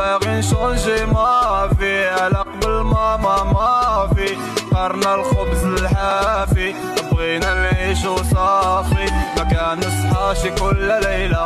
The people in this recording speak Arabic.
باغي نشونجي ما في على قبل ماما ما في قرنا الخبز الحافي بغينا نعيشو صافي. ما كان نصحى شي كل ليلة